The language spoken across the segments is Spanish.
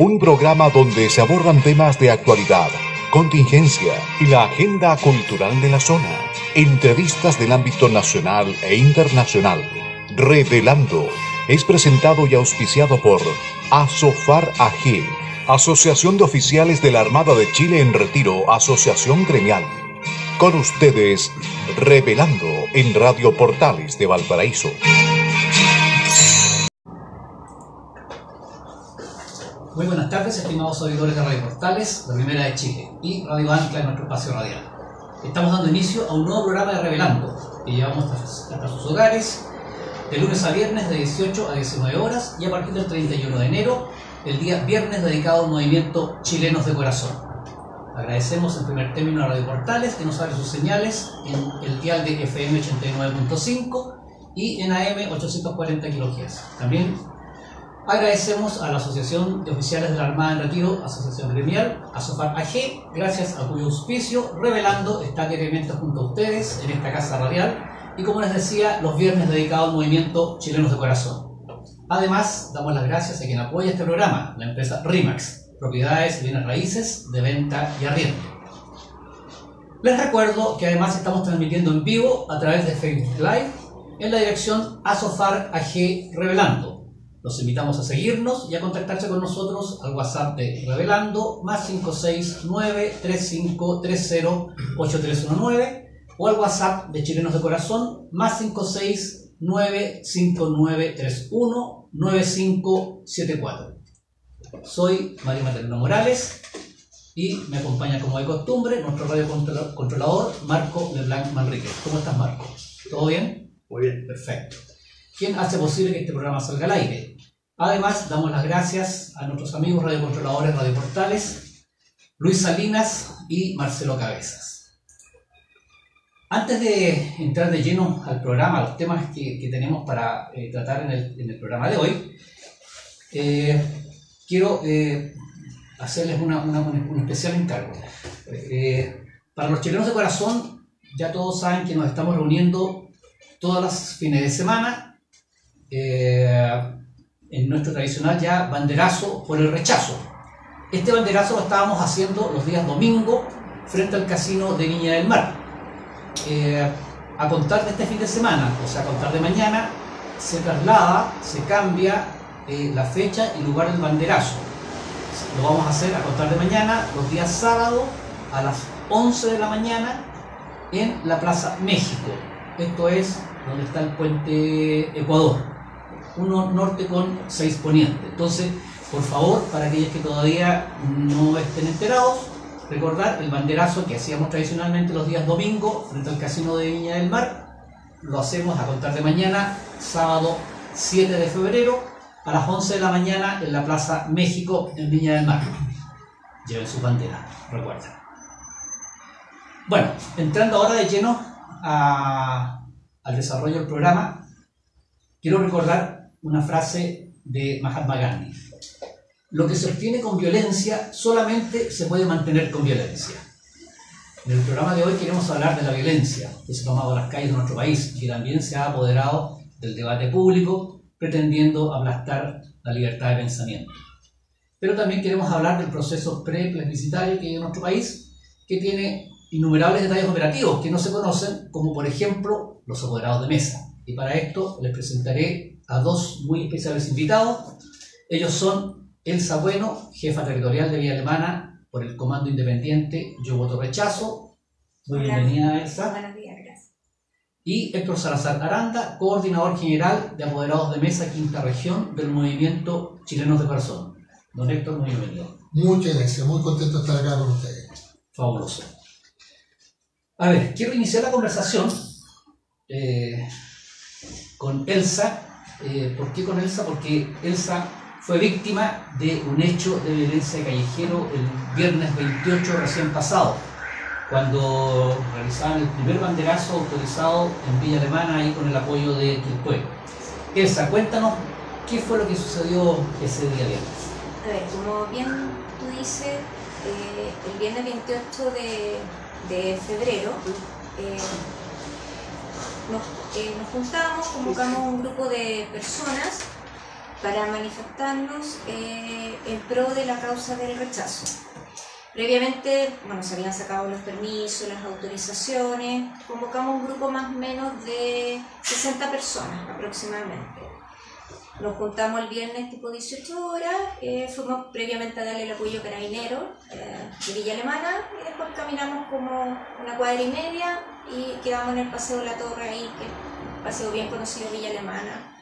Un programa donde se abordan temas de actualidad, contingencia y la agenda cultural de la zona. Entrevistas del ámbito nacional e internacional. Revelando es presentado y auspiciado por Asofar AG, Asociación de Oficiales de la Armada de Chile en Retiro, Asociación Gremial. Con ustedes, Revelando en Radio Portales de Valparaíso. Muy buenas tardes, estimados auditores de Radio Portales, la primera de Chile y Radio Ancla en nuestro espacio radial. Estamos dando inicio a un nuevo programa de Revelando que llevamos hasta sus hogares de lunes a viernes de 18 a 19 horas y a partir del 31 de enero, el día viernes dedicado al movimiento Chilenos de Corazón. Agradecemos en primer término a Radio Portales que nos abre sus señales en el dial de FM 89.5 y en AM 840 kHz. También agradecemos a la Asociación de Oficiales de la Armada en Retiro, Asociación Gremial, ASOFAR AG, gracias a cuyo auspicio Revelando está diariamente junto a ustedes en esta casa radial y como les decía, los viernes dedicados al movimiento Chilenos de Corazón. Además, damos las gracias a quien apoya este programa, la empresa RIMAX, propiedades y bienes raíces de venta y arriendo. Les recuerdo que además estamos transmitiendo en vivo a través de Facebook Live en la dirección Asofar AG Revelando. Los invitamos a seguirnos y a contactarse con nosotros al WhatsApp de Revelando más 569 3530 8319 o al WhatsApp de Chilenos de Corazón más 569 5931 9574. Soy María Materna Morales y me acompaña como de costumbre nuestro radio controlador Marco Leblanc Manrique. ¿Cómo estás Marco? ¿Todo bien? Muy bien. Perfecto. ¿Quién hace posible que este programa salga al aire? Además, damos las gracias a nuestros amigos radiocontroladores radioportales, Luis Salinas y Marcelo Cabezas. Antes de entrar de lleno al programa, a los temas que, tenemos para eh, tratar en el, programa de hoy, eh, quiero eh, hacerles un especial encargo. para los chilenos de corazón, ya todos saben que nos estamos reuniendo todas las fines de semana en nuestro tradicional ya banderazo por el rechazo. Este banderazo lo estábamos haciendo los días domingo frente al casino de Niña del Mar eh, a contar de este fin de semana, o sea, a contar de mañana, se traslada, se cambia eh, la fecha y lugar del banderazo. Lo vamos a hacer a contar de mañana, los días sábados a las 11 de la mañana en la Plaza México. Esto es donde está el puente Ecuador. Uno norte con seis poniente. Entonces, por favor, para aquellos que todavía no estén enterados, recordar el banderazo que hacíamos tradicionalmente los días domingo frente al Casino de Viña del Mar. Lo hacemos a contar de mañana, sábado 7 de febrero, a las 11 de la mañana en la Plaza México en Viña del Mar. Lleven su bandera, recuerden. Bueno, entrando ahora de lleno al desarrollo del programa, quiero recordar una frase de Mahatma Gandhi lo que se obtiene con violencia solamente se puede mantener con violencia. En el programa de hoy queremos hablar de la violencia que se ha tomado las calles de nuestro país y que también se ha apoderado del debate público pretendiendo aplastar la libertad de pensamiento. Pero también queremos hablar del proceso pre-plebiscitario que hay en nuestro país, que tiene innumerables detalles operativos que no se conocen, como por ejemplo los apoderados de mesa. Y para esto les presentaré a dos muy especiales invitados. Ellos son Elsa Bueno, jefa territorial de Vía Alemana por el Comando Independiente Yo Voto Rechazo. Muy bienvenida, Elsa. Buenos días, gracias. Y Héctor Salazar Aranda, coordinador general de apoderados de mesa quinta región del movimiento Chilenos de Corazón. Don Héctor, muy bienvenido. Muchas gracias, muy contento de estar acá con ustedes. Fabuloso. A ver, quiero iniciar la conversación eh, con Elsa. Eh, ¿Por qué con Elsa? Porque Elsa fue víctima de un hecho de violencia callejero el viernes 28 recién pasado, cuando realizaban el primer banderazo autorizado en Villa Alemana ahí con el apoyo de pueblo. Elsa, cuéntanos qué fue lo que sucedió ese día viernes. A ver, como bien tú dices, eh, el viernes 28 de, febrero eh, nos, eh, nos juntamos, convocamos un grupo de personas para manifestarnos eh, en pro de la causa del rechazo. Previamente, bueno, se habían sacado los permisos, las autorizaciones, convocamos un grupo más o menos de 60 personas aproximadamente. Nos juntamos el viernes tipo 18 horas, eh, fuimos previamente a darle el apoyo carabinero eh, de Villa Alemana y después caminamos como una cuadra y media y quedamos en el Paseo de la Torre ahí, que es un paseo bien conocido de Villa Alemana,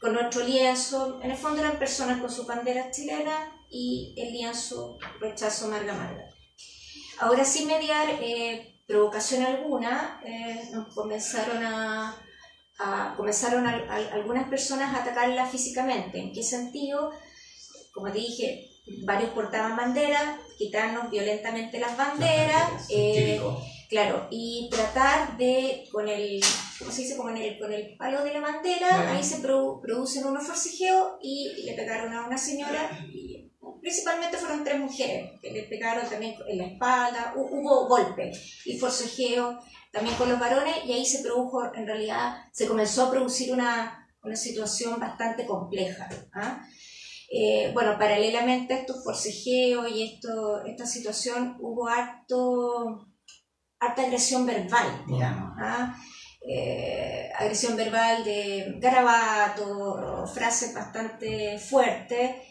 con nuestro lienzo. En el fondo eran personas con sus banderas chilenas y el lienzo rechazo Marga Marga. Ahora sin mediar eh, provocación alguna, eh, nos comenzaron a comenzaron algunas personas a atacarla físicamente. ¿En qué sentido? Como te dije, varios portaban banderas, quitarnos violentamente las banderas, eh, claro, y tratar de, con el, ¿cómo se dice? Como el, con el palo de la bandera, ahí se producen unos forcejeos y le pegaron a una señora, y principalmente fueron tres mujeres, que le pegaron también en la espalda, hubo golpes y forcejeos también con los varones y ahí se produjo, en realidad, se comenzó a producir una, una situación bastante compleja. ¿ah? Eh, bueno, paralelamente a estos forcejeos y esto, esta situación hubo harto, harta agresión verbal, digamos. ¿ah? Eh, agresión verbal de garabato, frases bastante fuertes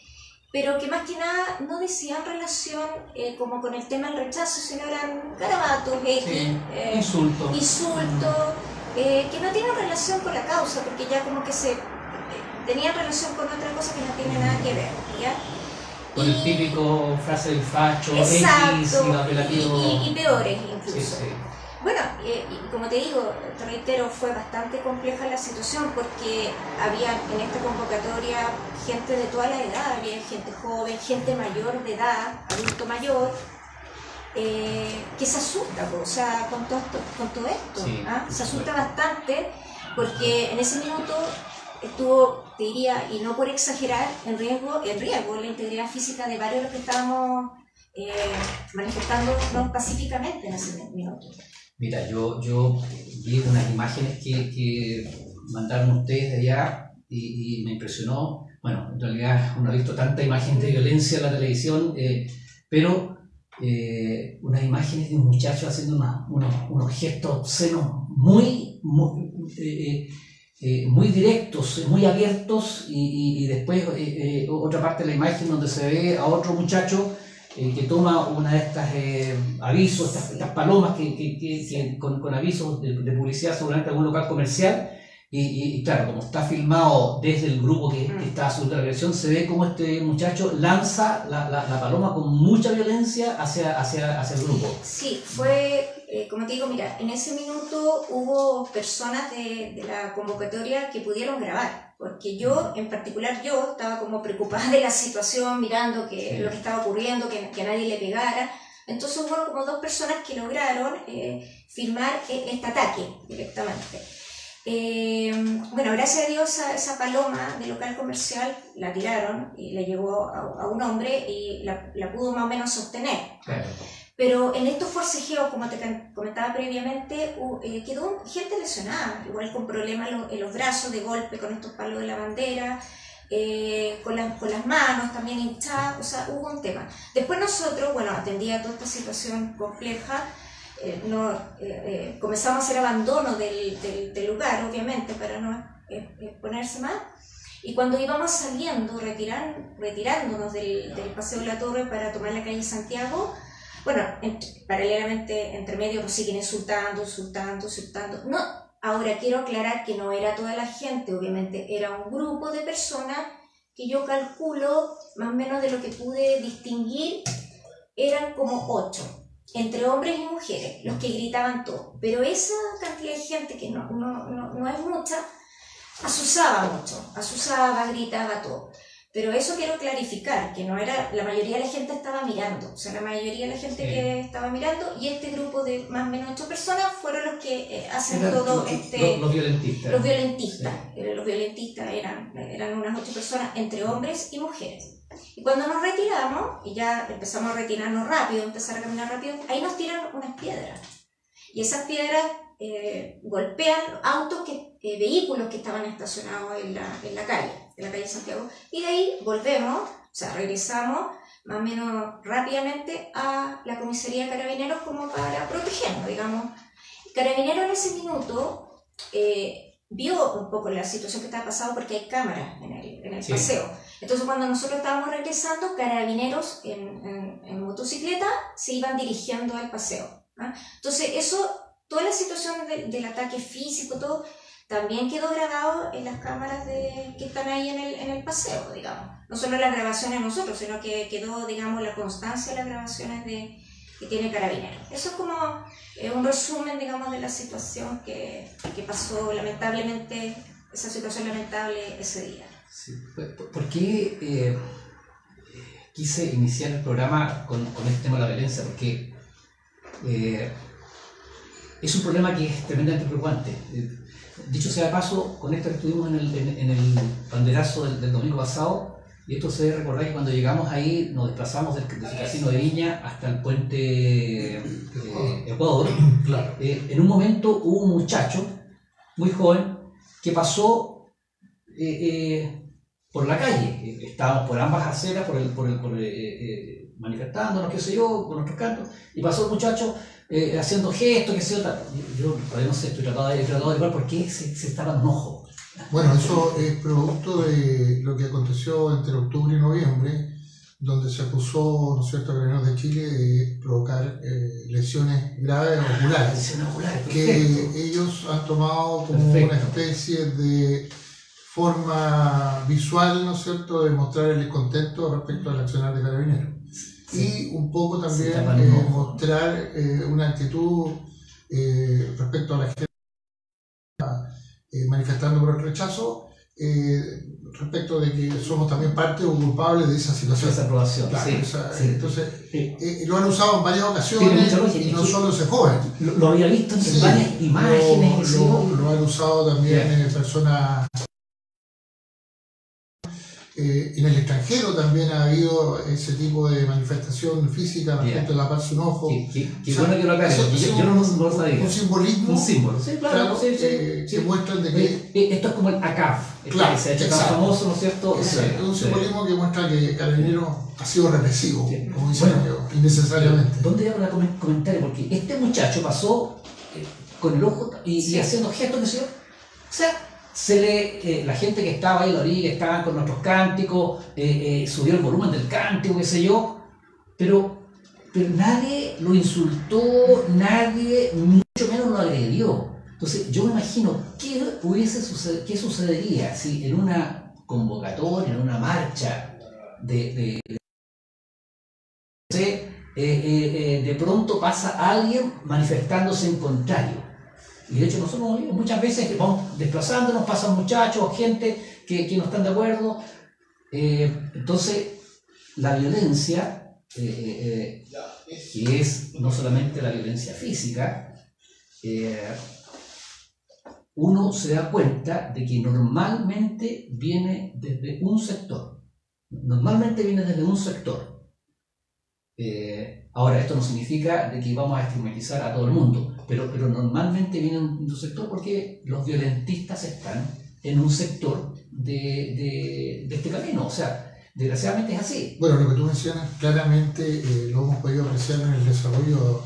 pero que más que nada no decían relación eh, como con el tema del rechazo, sino eran garabatos, eh, insultos, insulto, eh, que no tienen relación con la causa, porque ya como que se tenían relación con otra cosa que no tiene nada que ver, ¿ya? Con el típico frase del facho, exacto, X y peores incluso. Sí, bueno, y, como te digo, te reitero, fue bastante compleja la situación porque había en esta convocatoria gente de toda la edad, había gente joven, gente mayor de edad, adulto mayor, eh, que se asusta, o sea, con todo esto. Con todo esto ¿ah? Se asusta bastante porque en ese minuto estuvo, te diría, y no por exagerar, en riesgo, en riesgo la integridad física de varios de los que estábamos eh, manifestándonos pacíficamente en ese minuto. Mira, yo, vi unas imágenes que, que mandaron ustedes de allá y, me impresionó. Bueno, en realidad uno ha visto tanta imagen de violencia en la televisión, eh, pero eh, unas imágenes de un muchacho haciendo unos, unos, gestos obscenos muy, muy, eh, muy, directos, muy abiertos, y, y después otra parte de la imagen donde se ve a otro muchacho eh, que toma una de estas eh, avisos, estas, palomas que, que, que, con, con, avisos de, publicidad seguramente algún local comercial. Y, y, claro, como está filmado desde el grupo que, mm. está sobre la agresión, se ve como este muchacho lanza la, la, la, paloma con mucha violencia hacia, hacia, hacia el grupo. Sí, fue, eh, como te digo, mira, en ese minuto hubo personas de, de la convocatoria que pudieron grabar porque yo, en particular yo, estaba como preocupada de la situación, mirando que lo que estaba ocurriendo, que, que, a nadie le pegara. Entonces hubo como dos personas que lograron eh, filmar e, este ataque directamente. Eh, bueno, gracias a Dios esa, paloma de local comercial la tiraron y le llegó a, un hombre y la, la, pudo más o menos sostener. Pero en estos forcejeos, como te comentaba previamente, eh, quedó gente lesionada, igual con problemas en los brazos de golpe con estos palos de la bandera, eh, con, con, las manos también hinchadas, o sea, hubo un tema. Después nosotros, bueno, atendía toda esta situación compleja, eh, no, comenzamos a hacer abandono del, del, lugar, obviamente, para no exponerse más. Y cuando íbamos saliendo, retiran, retirándonos del, del Paseo de la Torre para tomar la calle Santiago, bueno, paralelamente, entre medio, nos siguen insultando, insultando, insultando. No, ahora quiero aclarar que no era toda la gente, obviamente era un grupo de personas que yo calculo, más o menos de lo que pude distinguir, eran como ocho, entre hombres y mujeres, los que gritaban todo. Pero esa cantidad de gente, que no, no, no, no es mucha, asusaba mucho, asusaba, gritaba todo. Pero eso quiero clarificar, que no era, la mayoría de la gente estaba mirando, o sea, la mayoría de la gente que estaba mirando y este grupo de más o menos ocho personas fueron los que eh, hacen todo este... Los, violentistas. Los violentistas, los violentistas eran, eran unas ocho personas entre hombres y mujeres. Y cuando nos retiramos, y ya empezamos a retirarnos rápido, empezar a caminar rápido, ahí nos tiran unas piedras. Y esas piedras eh, golpean autos, que, eh, vehículos que estaban estacionados en la, en la calle, la calle Santiago. Y de ahí volvemos, o sea, regresamos más o menos rápidamente a la comisaría de carabineros como para protegernos, digamos. Carabineros en ese minuto eh, vio un poco la situación que estaba pasando porque hay cámaras en el, en el Sí. paseo. Entonces cuando nosotros estábamos regresando, carabineros en, en- en motocicleta se iban dirigiendo al paseo. ¿ah? Entonces eso, toda la situación de- del ataque físico, todo, también quedó grabado en las cámaras de, que están ahí en el, en el paseo, digamos. No solo las grabaciones nosotros, sino que quedó, digamos, la constancia de las grabaciones de, que tiene Carabineros. Eso es como eh, un resumen, digamos, de la situación que, que pasó, lamentablemente, esa situación lamentable ese día. Sí. ¿Por- por- ¿Por qué eh, quise iniciar el programa con, con este tema de la violencia? Porque eh, es un problema que es tremendamente preocupante. Dicho sea de paso, con esto que estuvimos en el, en, en el banderazo del, del domingo pasado, y esto se debe recordar que cuando llegamos ahí nos desplazamos del, del casino de Viña hasta el puente eh, Ecuador. Claro. Eh, en un momento hubo un muchacho muy joven que pasó eh, por la calle. Estábamos por ambas aceras, por el, por el, por el, manifestándonos, qué sé yo, con nuestros cantos, y pasó el muchacho eh, haciendo gestos, qué sé yo. Yo, todavía no sé, estoy tratando de, tratado de averiguar por qué se, se estaba enojo. Bueno, eso es producto de lo que aconteció entre octubre y noviembre, donde se acusó, ¿no es cierto?, a de Chile de provocar eh, lesiones graves oculares, Lesiones oculares, que ellos han tomado como Perfecto. una especie de forma visual, ¿no es cierto?, de mostrar el descontento respecto al accionar de Carabineros. Y un poco también Se eh, mostrar eh, una actitud eh, respecto a la gente manifestando por el rechazo, respecto de que somos también parte o culpables de esa situación. Esa aprobación, Claro, sí, esa- sí. Entonces, lo han usado en varias ocasiones y no solo ese joven. Lo, lo había visto en varias imágenes. lo, lo- lo han usado también personas. Eh, en el extranjero también ha habido ese tipo de manifestación física respecto a lavarse un ojo. Qué, qué- qué O sea, bueno que lo aclares, yo, yo no, lo- es no lo sabía. Un simbolismo Un símbolo. Sí, claro, claro, sí, sí, eh, sí. que muestran de que Eh, Esto es como el ACAF, Claro, que se ha hecho tan famoso, ¿no es cierto? Es un Sí. simbolismo que muestra que Carabineros ha sido represivo, Sí. como dicen Bueno. ellos, innecesariamente. ¿Dónde el comentario? Porque este muchacho pasó eh, con el ojo y, haciendo gestos, qué sé yo. O sea, se le, la gente que estaba ahí la orilla, estaban con nuestros cánticos, eh, eh, subió el volumen del cántico, qué sé yo, pero, pero nadie lo insultó, nadie, mucho menos lo agredió. Entonces, yo me imagino qué, suced- qué sucedería si en una convocatoria, en una marcha de, de, de, eh, eh, de pronto pasa alguien manifestándose en contrario. Y de hecho nosotros hemos visto muchas veces vamos desplazándonos, pasan muchachos, gente que, que no están de acuerdo. Eh, entonces, la violencia, eh, eh, que es no solamente la violencia física, uno se da cuenta de que normalmente viene desde un sector. Normalmente viene desde un sector. Ahora, esto no significa de que vamos a estigmatizar a todo el mundo, pero, pero normalmente viene de un sector porque los violentistas están en un sector de, de, de este camino. O sea, desgraciadamente es así. Bueno, lo que tú mencionas claramente eh, lo hemos podido apreciar en el desarrollo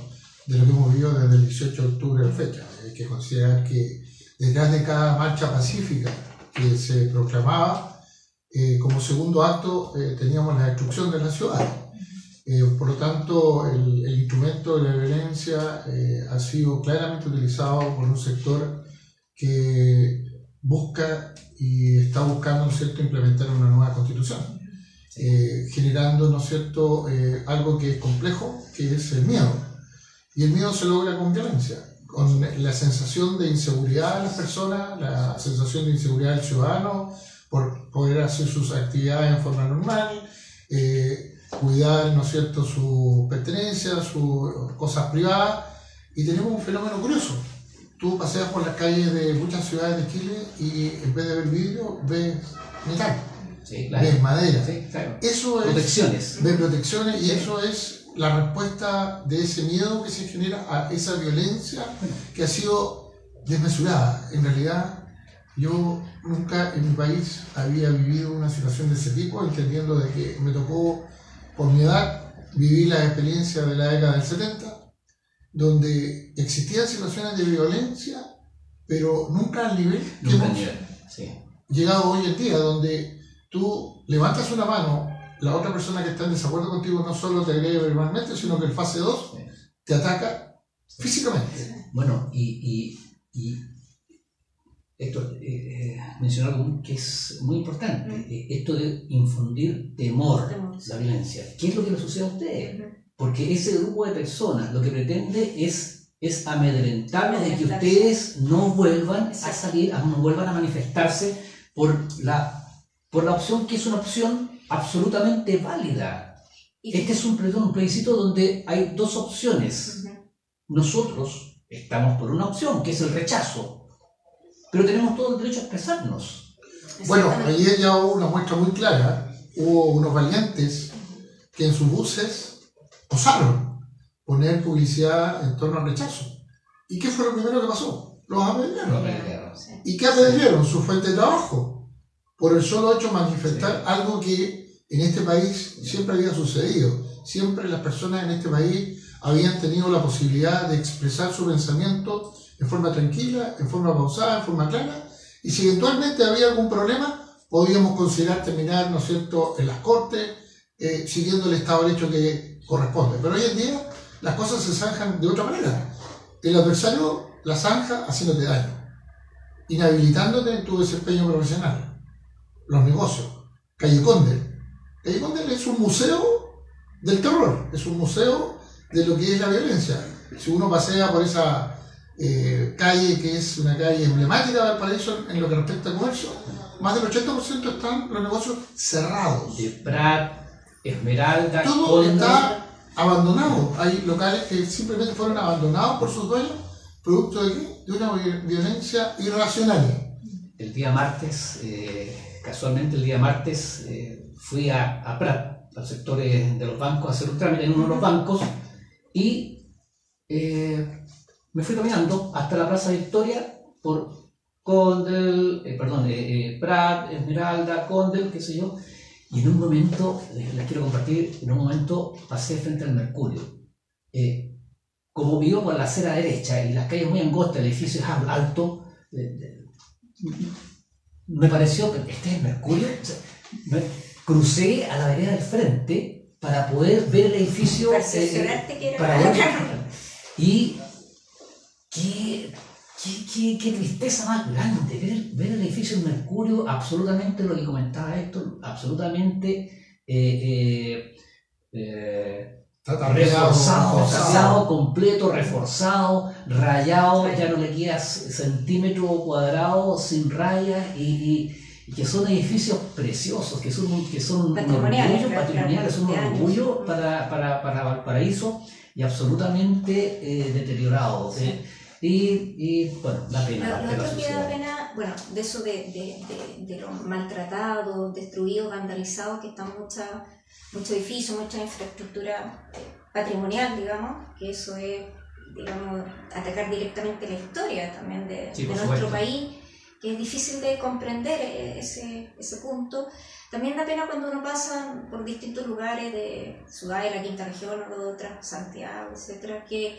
de lo que hemos vivido desde el 18 de octubre a la fecha. Hay que considerar que detrás de cada marcha pacífica que se proclamaba, eh, como segundo acto eh, teníamos la destrucción de la ciudad. Eh, por lo tanto, el, instrumento de la violencia eh, ha sido claramente utilizado por un sector que busca y está buscando, ¿no cierto?, implementar una nueva constitución, eh, generando, ¿no cierto?, algo que es complejo, que es el miedo. Y el miedo se logra con violencia, con la sensación de inseguridad de las personas, la sensación de inseguridad del ciudadano, por poder hacer sus actividades en forma normal, cuidar, ¿no es cierto?, sus pertenencias, sus cosas privadas, y tenemos un fenómeno curioso. Tú paseas por las calles de muchas ciudades de Chile y en vez de ver vidrio, ves metal, Sí, claro. ves madera. Sí, claro. Eso es Protecciones. de protecciones y Sí. eso es la respuesta de ese miedo que se genera a esa violencia que ha sido desmesurada. En realidad, yo nunca en mi país había vivido una situación de ese tipo, entendiendo de que me tocó, por mi edad, vivir la experiencia de la década del 70, donde existían situaciones de violencia, pero nunca al nivel que Nunca hemos nivel, sí. llegado hoy en día, donde tú levantas una mano, la otra persona que está en desacuerdo contigo no solo te agrede verbalmente, sino que el fase 2 Sí. te ataca físicamente. Bueno, y, y, y Héctor, eh, eh, mencionó algo que es muy importante, Mm. eh, esto de infundir temor, Temor, la violencia. ¿Qué es lo que le sucede a ustedes? Porque ese grupo de personas lo que pretende es, es de que ustedes no vuelvan a salir, no vuelvan a manifestarse por la, por la opción que es una opción absolutamente válida. Y- Este es un, ple- un plebiscito donde hay dos opciones. Nosotros estamos por una opción, que es el rechazo, pero tenemos todo el derecho a expresarnos. Bueno, ayer ya hubo una muestra muy clara, hubo unos valientes que en sus buses osaron poner publicidad en torno al rechazo. ¿Y qué fue lo primero que pasó? Los apedrearon. Sí. ¿Y qué apedrearon? Su fuente de trabajo. Por el solo hecho de manifestar algo que en este país siempre había sucedido. Siempre las personas en este país habían tenido la posibilidad de expresar su pensamiento en forma tranquila, en forma pausada, en forma clara. Y si eventualmente había algún problema, podíamos considerar terminar, ¿no cierto?, en las cortes, eh, siguiendo el estado de derecho que corresponde. Pero hoy en día las cosas se zanjan de otra manera. El adversario la zanja haciéndote daño inhabilitándote en tu desempeño profesional. Los negocios. Calle Condel. Calle Condel es un museo del terror, es un museo de lo que es la violencia. Si uno pasea por esa eh, calle que es una calle emblemática de Valparaíso en lo que respecta al comercio, más del 80% están los negocios cerrados. De Prat, Esmeralda, Todo Condor, está abandonado. Hay locales que simplemente fueron abandonados por sus dueños, producto de qué? De una vi- violencia irracional. El día martes, eh, casualmente el día martes, eh, fui a, a Prat, al sector eh, de los bancos, a hacer un trámite en uno de los bancos y eh, me fui caminando hasta la Plaza Victoria por Condel, eh, perdón, eh, eh, Prat, Esmeralda, Condel, qué sé yo, y en un momento, les, les quiero compartir, en un momento pasé frente al Mercurio. Eh, como vivo por la acera derecha y las calles muy angostas, el edificio es al- alto, eh, eh, me pareció que este es el Mercurio. O sea, me- crucé a la vereda del frente para poder ver el edificio. Eh, para ver- y qué, qué, qué- qué tristeza más grande ver, ver el edificio del Mercurio, absolutamente lo que comentaba Héctor, absolutamente eh, eh, eh, reforzado, completo, reforzado, rayado, ya no le queda centímetro cuadrado sin rayas y, y- y que son edificios preciosos, que son, un- que son un orgullo, claro, patrimoniales, son un de orgullo para, para, para Valparaíso y absolutamente eh, deteriorados. eh. Y, y, bueno, da pena, Lo, la otro que da pena, bueno, de eso de, de, de, de lo maltratado, destruido, vandalizado, que están muchos edificios, mucha infraestructura patrimonial, digamos, que eso es, digamos, atacar directamente la historia también de, Sí, de nuestro país, que es difícil de comprender eh, ese, ese punto. También da pena cuando uno pasa por distintos lugares de ciudades de la quinta región o de otras, Santiago, etcétera, que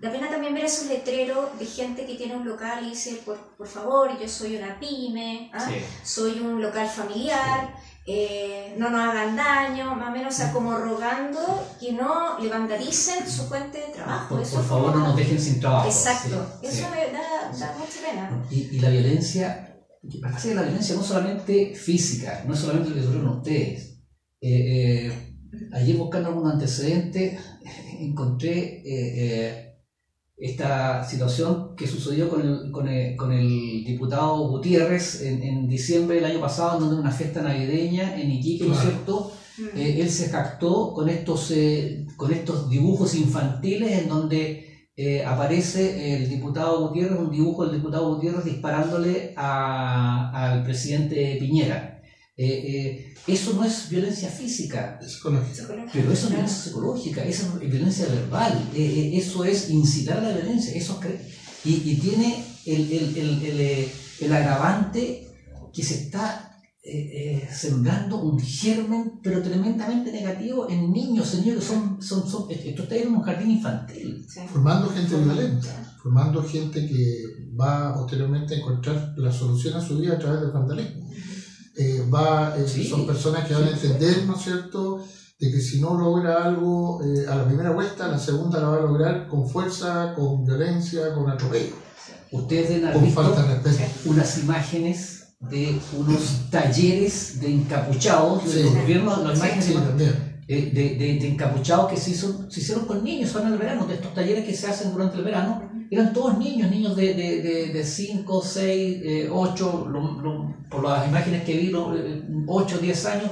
Da pena también ver esos letreros de gente que tiene un local y dice, por, por favor, yo soy una pyme, ¿ah? Sí. soy un local familiar, eh, no nos hagan daño, más o menos, o sea, como rogando que no le vandalicen su fuente de trabajo. Por, Eso por es favor, como- no nos dejen sin trabajo. Exacto, sí, eso me da, da mucha pena. Y, y la violencia, pasa que la violencia no solamente física, no es solamente lo que sufrieron ustedes. Eh, eh, ayer buscando algún antecedente encontré eh, esta situación que sucedió con el, con el, con el diputado Gutiérrez en, en diciembre del año pasado, en donde en una fiesta navideña en Iquique, ¿no es Claro. cierto? Mm. Eh, él se jactó con estos, eh, con estos dibujos infantiles en donde eh, aparece el diputado Gutiérrez, un dibujo del diputado Gutiérrez disparándole a- al presidente Piñera. Eh, eh, eso no es violencia física, Psicológica. Pero eso es violencia psicológica, eso es violencia verbal, eh, eh, eso es incitar a la violencia, eso es y, y tiene el, el, el, eh, el agravante que se está eh, eh, sembrando un germen, pero tremendamente negativo en niños, señores. Son, son, son, esto está en un jardín infantil. Formando gente violenta, formando gente que va posteriormente a encontrar la solución a su vida a través del vandalismo. Eh, va, Son personas que van a entender, ¿no es cierto?, de que si no logra algo a la primera vuelta, a la segunda la va a lograr con fuerza, con violencia, con atropello. Ustedes deben haber visto unas imágenes de unos talleres de encapuchados sí, los gobiernos, las imágenes eh, de, de, encapuchados que se, hizo, se hicieron con niños ahora en el verano, de estos talleres que se hacen durante el verano, eran todos niños, niños de 5, 6, 8, por las imágenes que vi, 8, 10 años,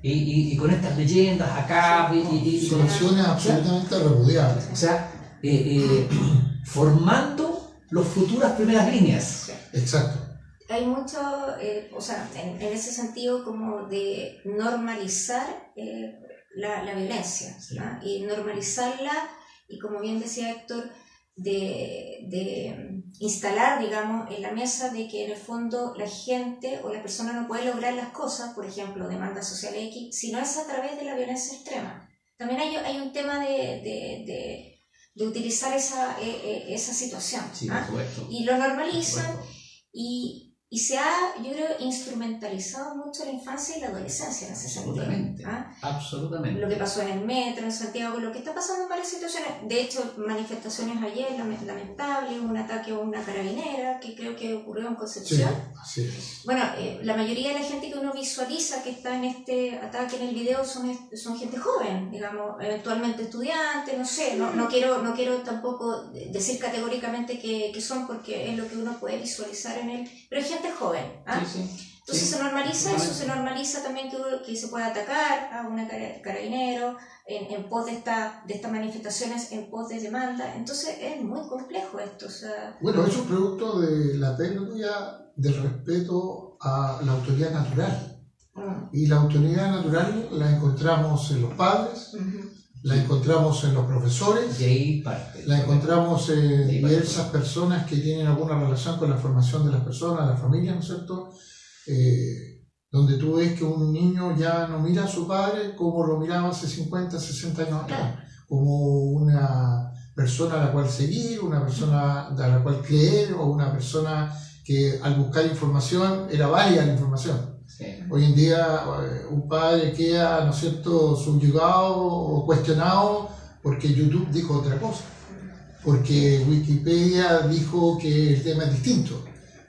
y, y, con estas leyendas acá. Y, Soluciones absolutamente repudiables. O sea, eh, eh, formando las futuras primeras líneas. Exacto hay mucho, eh, o sea, en, ese sentido como de normalizar eh, la, la, violencia y normalizarla y como bien decía Héctor, de, de, instalar, digamos, en la mesa de que en el fondo la gente o la persona no puede lograr las cosas, por ejemplo, demanda social X, si no es a través de la violencia extrema. También hay, hay un tema de, de, de, utilizar esa, e, e, esa situación. ¿ah? Y lo normalizan y, y se ha, yo creo, instrumentalizado mucho la infancia y la adolescencia en ese sentido. ¿ah? Absolutamente. Lo que pasó en el metro, en Santiago, lo que está pasando en varias situaciones. De hecho, manifestaciones ayer lamentables, un ataque a una carabinera que creo que ocurrió en Concepción. Sí, es. Bueno, eh, la mayoría de la gente que uno visualiza que está en este ataque en el video son, son gente joven, digamos, eventualmente estudiantes, no sé, no, no, quiero, no quiero tampoco decir categóricamente que, que son porque es lo que uno puede visualizar en él, pero hay gente joven. ¿ah? Entonces se normaliza eso, se normaliza también que, que se puede atacar a un carabinero en, en pos de, esta, de estas manifestaciones, en pos de demanda. Entonces es muy complejo esto. O sea, bueno, es un producto de la pérdida del respeto a la autoridad natural. Ah. Y la autoridad natural la encontramos en los padres, la encontramos en los profesores, y la encontramos en diversas personas que tienen alguna relación con la formación de las personas, la familia, ¿no es cierto? Eh, donde tú ves que un niño ya no mira a su padre como lo miraba hace 50, 60 años atrás, como una persona a la cual seguir, una persona a la cual creer o una persona que al buscar información era válida la información. Hoy en día eh, un padre queda, ¿no es cierto?, subyugado o cuestionado porque YouTube dijo otra cosa, porque Wikipedia dijo que el tema es distinto.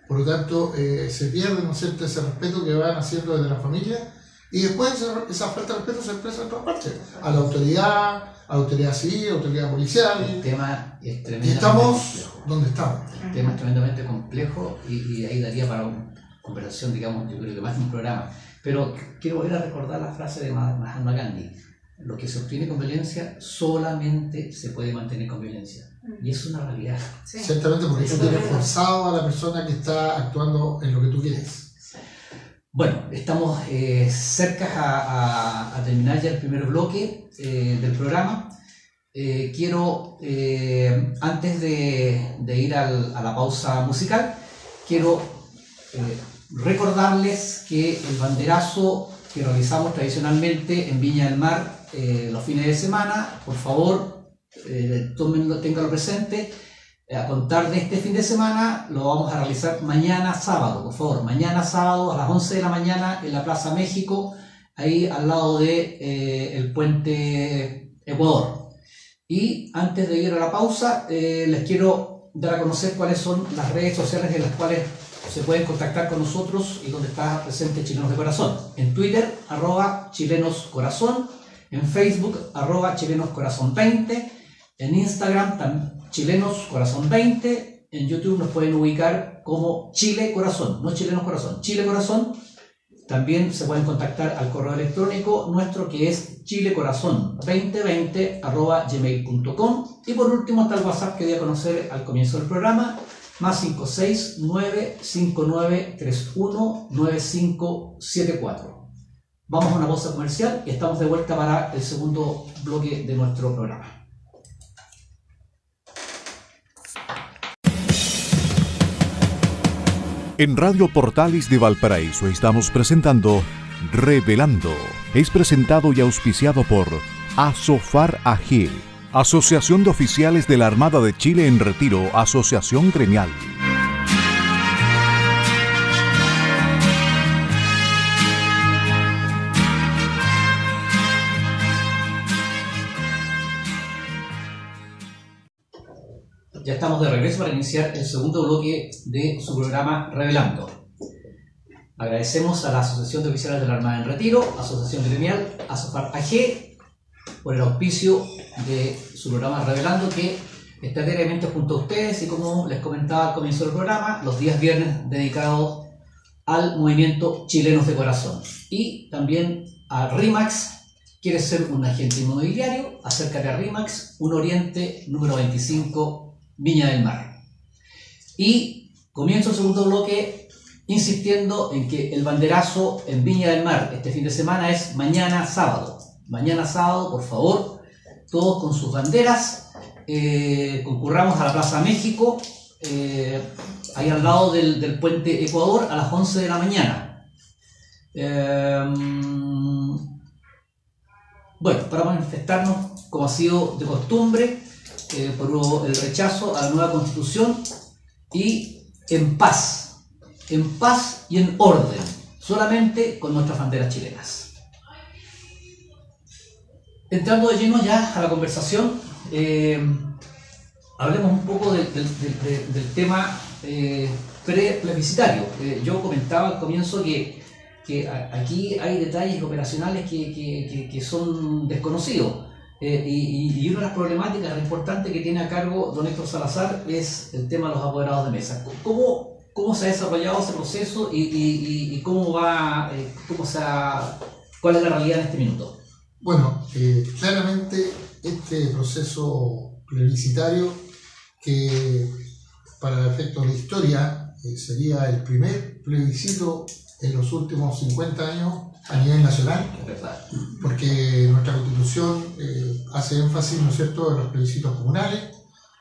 Por lo tanto, eh, se pierde, ¿no es cierto?, ese respeto que van haciendo desde la familia y después esa, falta de respeto se expresa en todas partes, a la autoridad, a la autoridad civil, a la autoridad policial. El tema es tremendamente y estamos donde estamos. El tema es tremendamente complejo y, y ahí daría para un conversación, digamos, yo creo que más de un programa. Pero quiero volver a recordar la frase de Mahatma Gandhi. Lo que se obtiene con violencia solamente se puede mantener con violencia. Mm. Y es una realidad. Ciertamente porque tú tienes forzado a la persona que está actuando en lo que tú quieres. Bueno, estamos eh, cerca a, a, terminar ya el primer bloque eh, del programa. Eh, quiero, eh, antes de, de ir al, a la pausa musical, quiero Recordarles que el banderazo que realizamos tradicionalmente en Viña del Mar eh, los fines de semana, por favor, eh, presente. Eh, a contar de este fin de semana lo vamos a realizar mañana sábado, por favor, mañana sábado a las 11 de la mañana en la Plaza México, ahí al lado de eh, el puente Ecuador. Y antes de ir a la pausa, les quiero dar a conocer cuáles son las redes sociales en las cuales se pueden contactar con nosotros y donde está presente Chilenos de Corazón. En Twitter, arroba Chilenos Corazón. En Facebook, arroba Chilenos Corazón 20. En Instagram, Chilenos Corazón 20. En YouTube nos pueden ubicar como Chile Corazón, no Chilenos Corazón, Chile Corazón. También se pueden contactar al correo electrónico nuestro que es chilecorazón2020 arroba gmail.com. Y por último está el WhatsApp que di a conocer al comienzo del programa, más 569-5931-9574. Vamos a una pausa comercial y estamos de vuelta para el segundo bloque de nuestro programa. En Radio Portales de Valparaíso estamos presentando Revelando. Es presentado y auspiciado por Asofar AG, Asociación de Oficiales de la Armada de Chile en Retiro, Asociación Gremial. Ya estamos de regreso para iniciar el segundo bloque de su programa Revelando. Agradecemos a la Asociación de Oficiales de la Armada en Retiro, Asociación Gremial, ASOFAR AG, por el auspicio de su programa Revelando, que está diariamente junto a ustedes y como les comentaba al comienzo del programa, los días viernes dedicados al movimiento Chilenos de Corazón. Y también a RIMAX, ¿Quieres ser un agente inmobiliario? Acércate a RIMAX, un Oriente número 25 Viña del Mar. Y comienzo el segundo bloque insistiendo en que el banderazo en Viña del Mar este fin de semana es mañana sábado. Mañana sábado, por favor, todos con sus banderas, eh, concurramos a la Plaza México, eh, ahí al lado del, puente Ecuador, a las 11 de la mañana. Em, bueno, para manifestarnos, como ha sido de costumbre, eh, por el rechazo a la nueva constitución y en paz, en paz y en orden, solamente con nuestras banderas chilenas. Entrando de lleno ya a la conversación, eh, hablemos un poco del tema eh, pre-plebiscitario. Eh, yo comentaba al comienzo que, aquí hay detalles operacionales que son desconocidos. Eh, y, una de las problemáticas importantes que tiene a cargo don Héctor Salazar es el tema de los apoderados de mesa. ¿Cómo, cómo se ha desarrollado ese proceso y, cómo va, cómo se cuál es la realidad en este minuto? Bueno, eh, claramente este proceso plebiscitario que para efectos de historia sería el primer plebiscito en los últimos 50 años a nivel nacional, porque nuestra constitución eh, hace énfasis, ¿no es cierto?, en los plebiscitos comunales,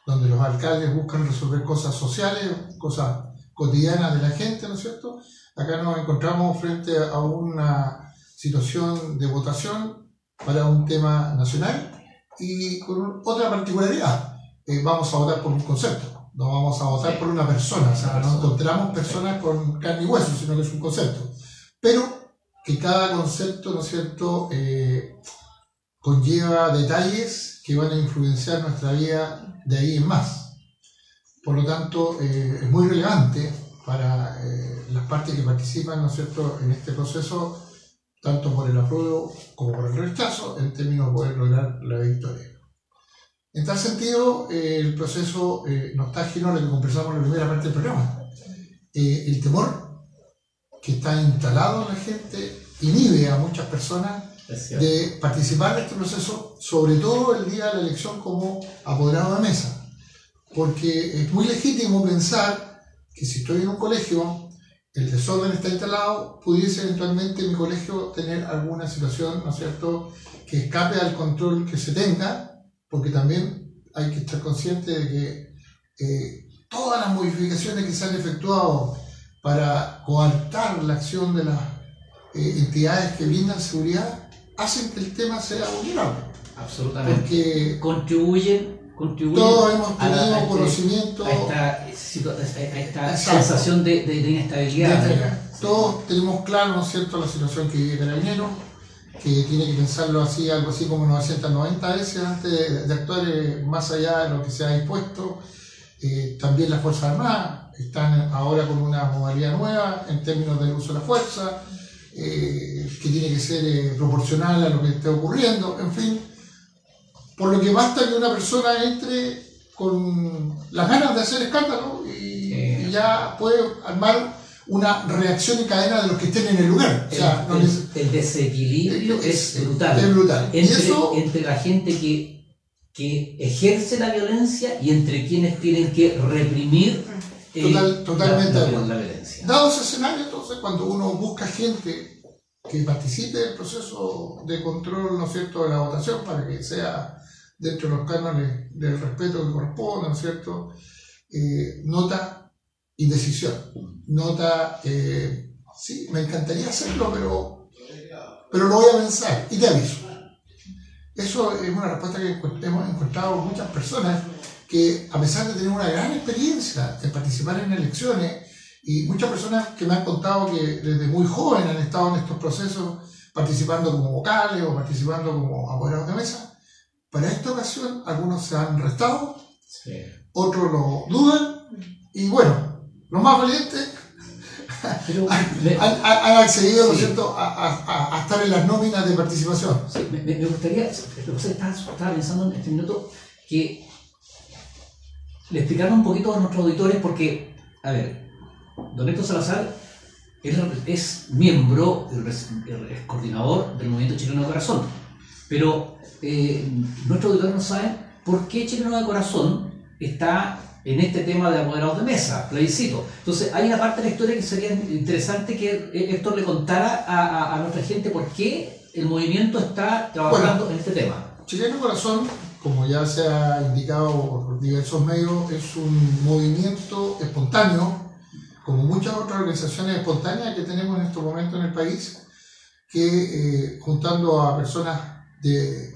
donde los alcaldes buscan resolver cosas sociales, cosas cotidianas de la gente, ¿no es cierto? Acá nos encontramos frente a una situación de votación para un tema nacional y con otra particularidad, eh, vamos a votar por un concepto, no vamos a votar por una persona, o sea, no encontramos personas con carne y hueso, sino que es un concepto. Pero que cada concepto, ¿no es cierto?, eh, conlleva detalles que van a influenciar nuestra vida de ahí en más. Por lo tanto, eh, es muy relevante para eh, las partes que participan, ¿no es cierto?, en este proceso, tanto por el apruebo como por el rechazo, en términos de poder lograr la victoria. En tal sentido, el proceso no está ajeno a lo que conversamos en la primera parte del programa. el temor que está instalado en la gente inhibe a muchas personas de participar en este proceso, sobre todo el día de la elección como apoderado de mesa. Porque es muy legítimo pensar que si estoy en un colegio, el desorden está instalado, pudiese eventualmente mi colegio tener alguna situación, ¿no es cierto?, que escape al control que se tenga, porque también hay que estar consciente de que eh, todas las modificaciones que se han efectuado para coartar la acción de las eh, entidades que brindan seguridad hacen que el tema sea vulnerable. Absolutamente. Porque contribuyen, todos hemos tenido este, conocimiento a esta, sensación de, de, inestabilidad. Todos tenemos claro, ¿no es cierto?, la situación que vive Carabinero, que tiene que pensarlo así, algo así como 990 veces antes de, actuar eh, más allá de lo que se ha dispuesto. Eh, también las Fuerzas Armadas están ahora con una modalidad nueva en términos del uso de la fuerza, eh, que tiene que ser proporcional a lo que esté ocurriendo, en fin. Por lo que basta que una persona entre con las ganas de hacer escándalo y, ya puede armar una reacción en cadena de los que estén en el lugar. el, desequilibrio es, brutal. Es brutal. Entre, entre la gente que que ejerce la violencia y entre quienes tienen que reprimir eh, totalmente la, violencia. Dado ese escenario, entonces, cuando uno busca gente que participe del proceso de control, ¿no es cierto?, de la votación para que sea dentro de los cánones del respeto que corresponde, ¿no es cierto?, eh, nota indecisión. Nota, eh, sí, me encantaría hacerlo, pero, pero lo voy a pensar y te aviso. Eso es una respuesta que hemos encontrado muchas personas que a pesar de tener una gran experiencia en participar en elecciones, y muchas personas que me han contado que desde muy joven han estado en estos procesos participando como vocales o participando como apoderados de mesa, para esta ocasión algunos se han restado, otros lo dudan, y bueno, los más valientes han, accedido, ¿no es cierto?, a, estar en las nóminas de participación. me, me, gustaría, estaba, estaba pensando en este minuto que le explicaron un poquito a nuestros auditores porque, a ver, Don Héctor Salazar es, miembro, es coordinador del Movimiento Chileno de Corazón, pero eh, nuestros auditores no saben por qué Chileno de Corazón está en este tema de apoderados de mesa, plebiscito. Entonces, hay una parte de la historia que sería interesante que Héctor le contara a, nuestra gente por qué el movimiento está trabajando en este tema. Chileno Corazón como ya se ha indicado por diversos medios, es un movimiento espontáneo, como muchas otras organizaciones espontáneas que tenemos en estos momentos en el país, que eh, juntando a personas de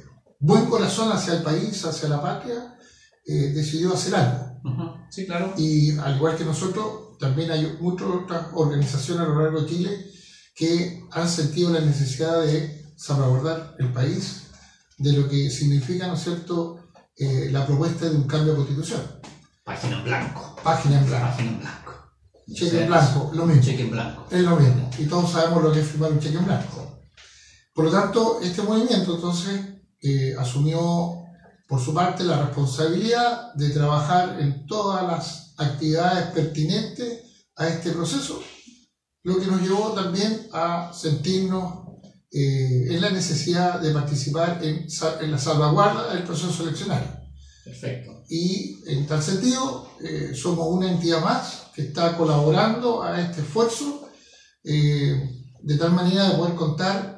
buen corazón hacia el país, hacia la patria, eh, decidió hacer algo. Sí, claro. Y al igual que nosotros, también hay muchas otras organizaciones a lo largo de Chile que han sentido la necesidad de salvaguardar el país, de lo que significa, ¿no es cierto?, eh, la propuesta de un cambio de constitución. Página en blanco. Página en blanco. Página en blanco. Cheque en blanco, lo mismo. Cheque en blanco. Es lo mismo. Y todos sabemos lo que es firmar un cheque en blanco. Por lo tanto, este movimiento entonces eh, asumió por su parte la responsabilidad de trabajar en todas las actividades pertinentes a este proceso, lo que nos llevó también a sentirnos eh, es la necesidad de participar en, la salvaguarda del proceso eleccionario. Perfecto. Y en tal sentido, eh, somos una entidad más que está colaborando a este esfuerzo, eh, de tal manera de poder contar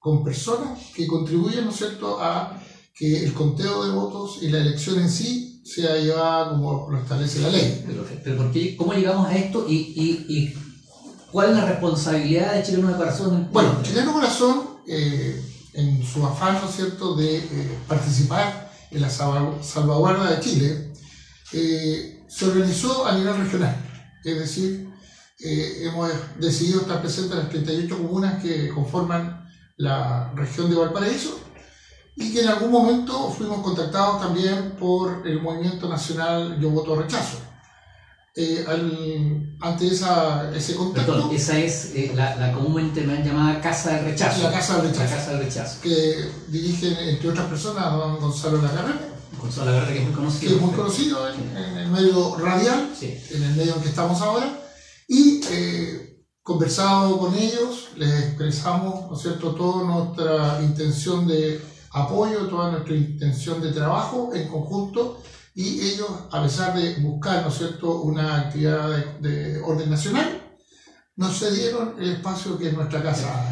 con personas que contribuyen, ¿no es cierto?, a que el conteo de votos y la elección en sí sea llevada como lo establece la ley. Pero, pero ¿cómo llegamos a esto y, y, y ¿Cuál es la responsabilidad de Chileno de Corazón? Bueno, Chileno Corazón, eh, en su afán, ¿no es cierto?, de eh, participar en la salvaguarda de Chile, eh, se organizó a nivel regional. Es decir, hemos decidido estar presentes en las 38 comunas que conforman la región de Valparaíso y que en algún momento fuimos contactados también por el movimiento nacional Yo Voto Rechazo eh, ante esa, ese contacto. Perdón, esa es eh, la, la, comúnmente llamada Casa de Rechazo. La Casa de Rechazo. La Casa de Rechazo. Que dirigen, entre otras personas, don Gonzalo Lagarre. Gonzalo Lagarre, que es muy conocido. Que es muy conocido en, el medio radial, en el medio en que estamos ahora. Y eh, conversado con ellos, les expresamos, ¿no es cierto?, toda nuestra intención de apoyo, toda nuestra intención de trabajo en conjunto y ellos, a pesar de buscar, ¿no es cierto?, una actividad de, orden nacional, nos cedieron el espacio que es nuestra casa.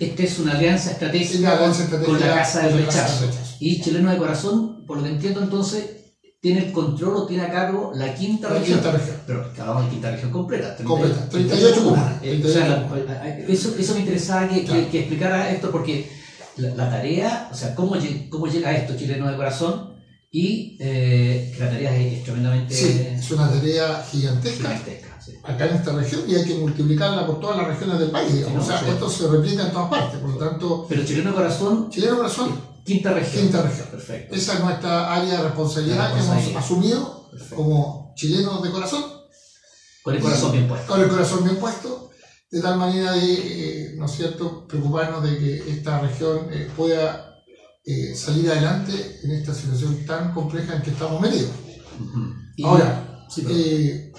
Esta es una alianza estratégica, con, la Casa del rechazo. Y Chileno de Corazón, por lo que entiendo entonces, tiene el control o tiene a cargo la quinta la región. Quinta región. Pero hablamos de quinta región completa. completa, 38 comunas. Eh, eso, eso me interesaba que, que, explicara esto porque la, tarea, o sea, ¿cómo, cómo llega esto, Chileno de Corazón, y eh, la tarea es, tremendamente... Sí, es una tarea gigantesca, acá en esta región y hay que multiplicarla por todas las regiones del país. o sea, esto se replica en todas partes, por lo tanto... Pero Chileno Corazón... Chileno Corazón... Quinta región. Quinta región. Perfecto. Esa es nuestra área de responsabilidad, que hemos asumido como chilenos de corazón. Con el corazón bien puesto. Con el corazón bien puesto, de tal manera de, eh, ¿no es cierto?, preocuparnos de que esta región eh, pueda eh, salir adelante en esta situación tan compleja en que estamos metidos. Ahora, eh,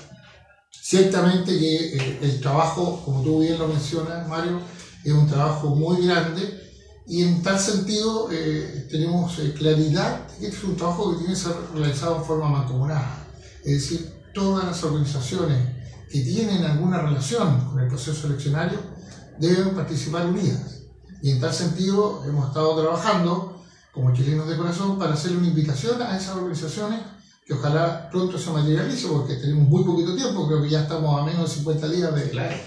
ciertamente que el trabajo, como tú bien lo mencionas, Mario, es un trabajo muy grande y en tal sentido tenemos claridad de que este es un trabajo que tiene que ser realizado en forma mancomunada. Es decir, todas las organizaciones que tienen alguna relación con el proceso eleccionario deben participar unidas. Y en tal sentido hemos estado trabajando como chilenos de corazón para hacerle una invitación a esas organizaciones que que ojalá pronto se materialice, porque tenemos muy poquito tiempo, creo que ya estamos a menos de 50 días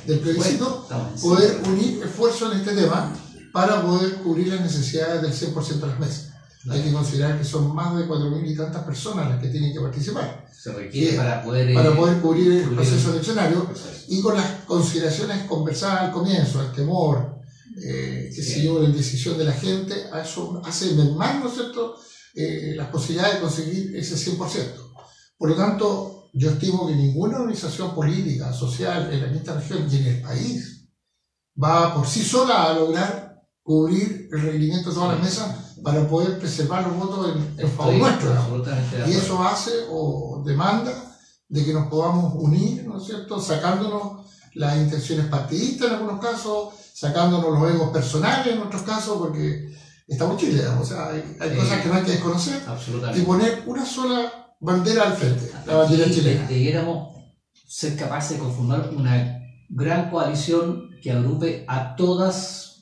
del plebiscito, poder unir esfuerzos en este tema para poder cubrir las necesidades del 100% de las mesas. Hay que considerar que son más de 4.000 y tantas personas las que tienen que participar. Se requiere para poder, para poder cubrir el proceso eleccionario y con las consideraciones conversadas al comienzo, el temor, eh, que si yo, la indecisión de la gente, eso hace mermar, ¿no es cierto?, eh, las posibilidades de conseguir ese 100%. Por lo tanto, yo estimo que ninguna organización política, social, en la misma región y en el país va por sí sola a lograr cubrir el requerimiento de todas las mesas para poder preservar los votos en, favor nuestro. Y eso hace o demanda de que nos podamos unir, ¿no es cierto?, sacándonos las intenciones partidistas en algunos casos, sacándonos los egos personales en otros casos, porque estamos Chile, o sea, hay, cosas que no hay que desconocer, y poner una sola bandera al frente, la bandera chilena. Debiéramos ser capaces de conformar una gran coalición que agrupe a todas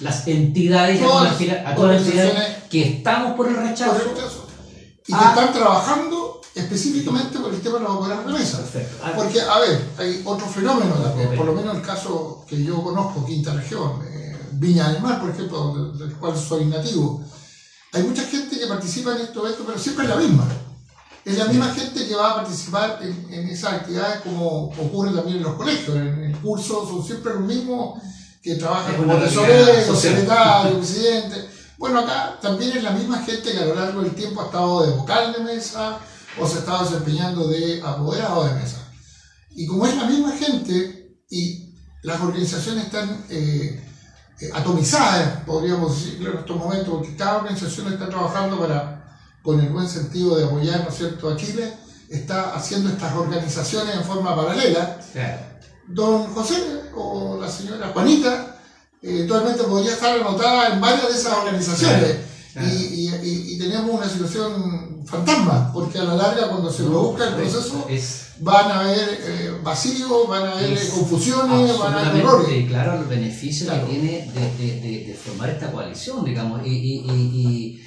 las entidades, a todas las entidades que estamos por el rechazo, y que están trabajando específicamente por el tema de la remesa. Ah, Porque, a ver, hay otro fenómeno por lo menos el caso que yo conozco, Quinta Región, eh, Viña del Mar, por ejemplo, del cual soy nativo. Hay mucha gente que participa en esto, esto pero siempre es la misma. Es la misma gente que va a participar en, esas actividades como ocurre también en los colegios. En el curso son siempre los mismos que trabajan como tesoreros, secretarios, presidente. Bueno, acá también es la misma gente que a lo largo del tiempo ha estado de vocal de mesa, o se estaba desempeñando de apoderado de mesa. Y como es la misma gente y las organizaciones están eh, eh, atomizadas, podríamos decirlo en estos momentos, porque cada organización está trabajando para, con el buen sentido de apoyar, ¿no es cierto?, a Chile, está haciendo estas organizaciones en forma paralela. Don José o la señora Juanita eventualmente podría estar anotada en varias de esas organizaciones. Y, y, teníamos una situación fantasma, porque a la larga cuando se produzca el proceso van a haber eh, vacíos, van a haber confusiones, van a haber errores. claro el beneficio que tiene de, de, de, formar esta coalición, digamos, y, y,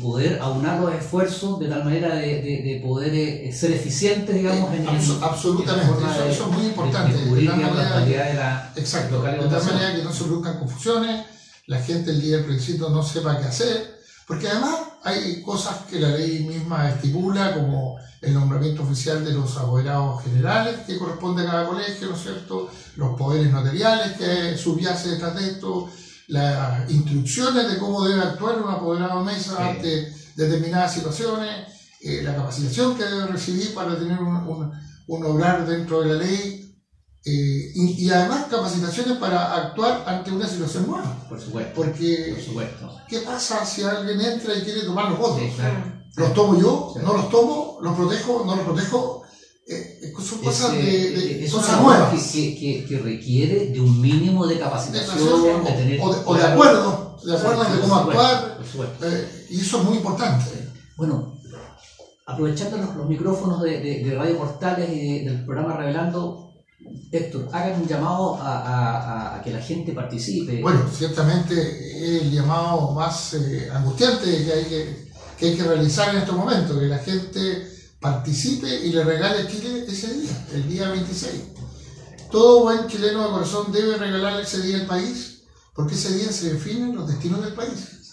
poder aunar los esfuerzos de tal manera de, poder eh, ser eficientes, digamos, en, absolutamente, eso, es muy importante. De, tal manera, exacto, de tal manera que no se produzcan confusiones, la gente el día del plebiscito no sepa qué hacer porque además hay cosas que la ley misma estipula, como el nombramiento oficial de los apoderados generales que corresponde a cada colegio, ¿no es cierto? Los poderes notariales que subyace detrás de esto, las instrucciones de cómo debe actuar un apoderado mesa ante determinadas situaciones, eh, la capacitación que debe recibir para tener un, un, un obrar dentro de la ley, eh, y, además capacitaciones para actuar ante una situación nueva. Por supuesto. Porque, ¿qué pasa si alguien entra y quiere tomar los votos? ¿Los tomo yo? ¿No los tomo? ¿Los protejo? ¿No los protejo? Eh, son cosas, de, cosas nuevas. Que, que, requiere de un mínimo de capacitación, de, tener o, de, acuerdo, de acuerdo de cómo actuar. Eh, y eso es muy importante. Bueno, aprovechando los, micrófonos de, Radio Portales y del programa Revelando, Héctor, hagan un llamado a, que la gente participe. Bueno, ciertamente es el llamado más eh, angustiante que hay que, hay que realizar en estos momentos, que la gente participe y le regale Chile ese día, el día 26. Todo buen chileno de corazón debe regalarle ese día al país, porque ese día se definen los destinos del país.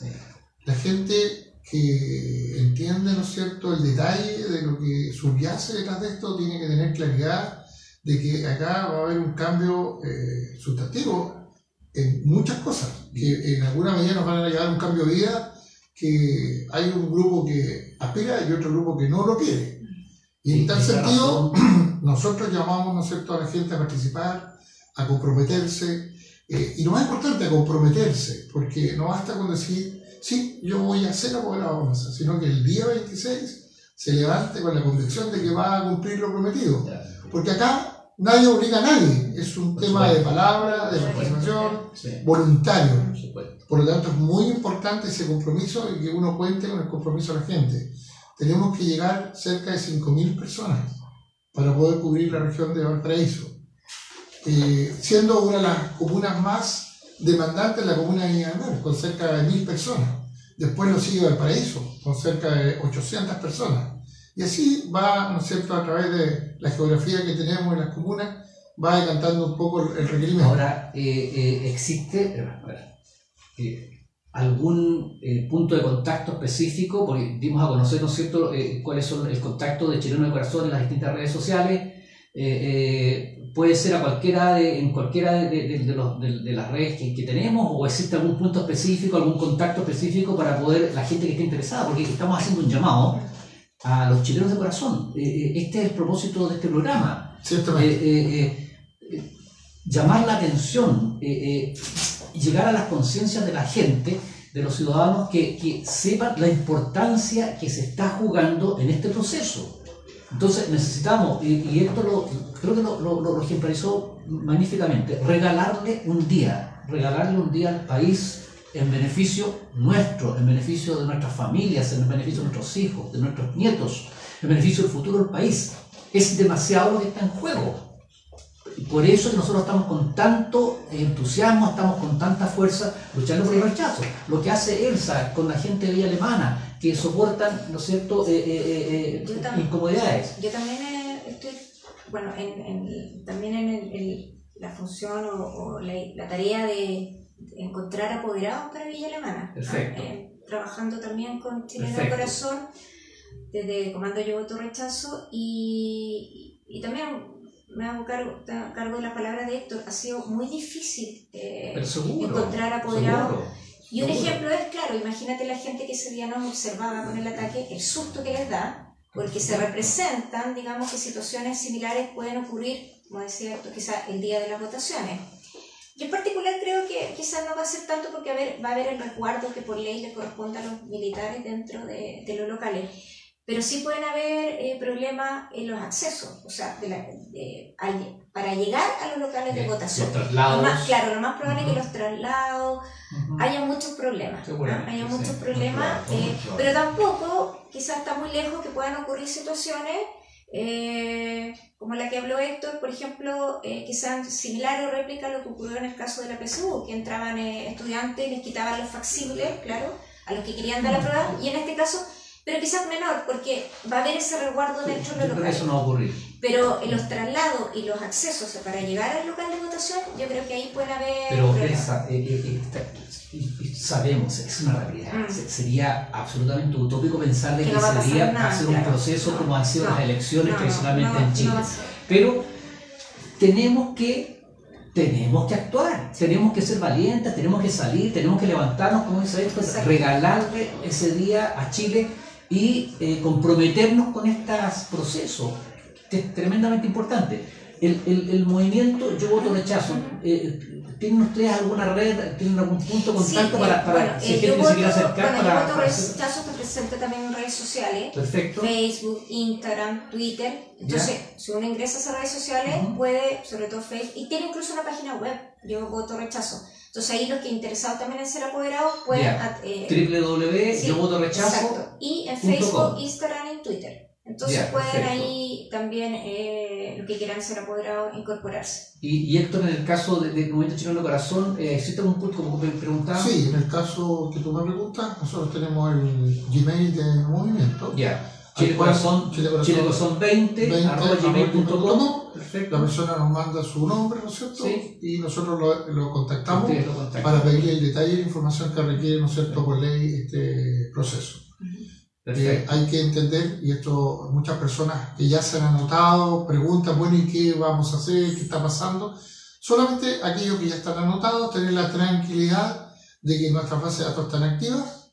La gente que entiende, ¿no es cierto?, el detalle de lo que subyace detrás de esto tiene que tener claridad de que acá va a haber un cambio eh, sustantivo en muchas cosas, que en alguna medida nos van a llevar un cambio de vida, que hay un grupo que aspira y otro grupo que no lo quiere. Y en tal sentido, nosotros llamamos ¿no es cierto? a la gente a participar, a comprometerse, eh, y lo más importante, a comprometerse, porque no basta con decir, sí, yo voy a hacer apoderado sino que el día 26 se levante con la convicción de que va a cumplir lo prometido. Porque acá nadie obliga a nadie, es un tema de palabra, de participación, voluntario. Por lo tanto, es muy importante ese compromiso y que uno cuente con el compromiso de la gente. Tenemos que llegar cerca de 5.000 personas para poder cubrir la región de Valparaíso, eh, siendo una de las comunas más demandantes la comuna de Viña con cerca de 1.000 personas. después lo sigue Valparaíso, con cerca de 800 personas. Y así va, ¿no es a través de la geografía que tenemos en las comunas, va decantando un poco el requerimiento. Ahora, eh, eh, ¿existe algún punto de contacto específico? Porque dimos a conocer, ¿no es cierto?, cuáles son el contacto de Chileno de Corazón en las distintas redes sociales. puede ser a cualquiera de, en cualquiera de, los, de las redes que, que, tenemos o existe algún punto específico, algún contacto específico para poder, la gente que esté interesada, porque estamos haciendo un llamado a los chilenos de corazón. este es el propósito de este programa. Ciertamente llamar la atención, eh, eh, llegar a las conciencias de la gente, de los ciudadanos, que, que, sepan la importancia que se está jugando en este proceso. Entonces necesitamos, y, esto lo, creo que lo, lo, lo, magníficamente, regalarle un día, regalarle un día al país en beneficio nuestro, en beneficio de nuestras familias, en beneficio de nuestros hijos, de nuestros nietos, en beneficio del futuro del país. Es demasiado lo que está en juego. Y por eso nosotros estamos con tanto entusiasmo, estamos con tanta fuerza luchando por el rechazo. Lo que hace Elsa con la gente de Villa Alemana, que soportan, ¿no es cierto?, eh, eh, eh, incomodidades. Yo también estoy, bueno, en, también en la función o, la, tarea de encontrar apoderados para Villa Alemana. Perfecto. trabajando también con Chileno de Corazón, desde Comando Yo Voto Rechazo, y, y también me hago cargo, cargo de la palabra de Héctor, ha sido muy difícil eh, encontrar apoderados. Y un ejemplo es, claro, imagínate la gente que ese día nos observaba con el ataque, el susto que les da, porque se representan, digamos, que situaciones similares pueden ocurrir, como decía Héctor, quizás el día de las votaciones. Yo en particular creo que quizás no va a ser tanto porque va a haber el resguardo que por ley le corresponde a los militares dentro de, de los locales pero sí pueden haber eh, problemas en los accesos, o sea, de la, de, para llegar a los locales de votación. Los traslados. claro, lo más probable es que los traslados haya muchos problemas, haya muchos problemas, eh, pero tampoco quizás está muy lejos que puedan ocurrir situaciones eh, como la que habló Héctor, por ejemplo, que sean similar o réplica a lo que ocurrió en el caso de la PSU, que entraban estudiantes y les quitaban los facsibles, claro, a los que querían dar la prueba, y en este caso pero quizás menor, porque va a haber ese resguardo dentro del local. Eso no va a ocurrir. Pero en los traslados y los accesos para llegar al local de votación, yo creo que ahí puede haber. Pero esa, eh, eh, eh, sabemos, es una realidad. Mm. Sería absolutamente utópico pensar de que, sería hacer un proceso como han sido las elecciones tradicionalmente en Chile. Pero tenemos que tenemos que actuar, tenemos que ser valientes, tenemos que salir, tenemos que levantarnos, como dice esto, regalarle ese día a Chile y eh, comprometernos con estos procesos, que es tremendamente importante. El, el, el movimiento Yo Voto Rechazo, eh, ¿tienen ustedes alguna red, tienen algún punto de contacto para, para si gente se quiere acercar? Bueno, para, Yo Voto Rechazo está presente también en redes sociales, Perfecto. Facebook, Instagram, Twitter. Entonces, si uno ingresa a esas redes sociales, puede, sobre todo Facebook, y tiene incluso una página web, Yo Voto Rechazo entonces ahí los que interesados también en ser apoderados pueden... Eh, www.yovotorechazo. Y en Facebook, Instagram y Twitter. Entonces pueden ahí también eh, los que quieran ser apoderados incorporarse. Y, y Héctor, en el caso del de Movimiento Chileno de Corazón, eh, ¿existe algún punto como me preguntaba? Sí, en el caso que tú me preguntas, nosotros tenemos el Gmail del movimiento. Ya. Chile Corazón, Chile Corazón, 20, 20 arroba gmail.com. Perfecto. La persona nos manda su nombre, ¿no es cierto? Sí. Y nosotros lo, lo contactamos para pedirle el detalle y la información que requiere, ¿no es cierto?, por ley este proceso. Eh, hay que entender, y esto muchas personas que ya se han anotado preguntan, bueno, ¿y qué vamos a hacer? ¿Qué está pasando? Solamente aquellos que ya están anotados, tener la tranquilidad de que nuestras bases de datos están activas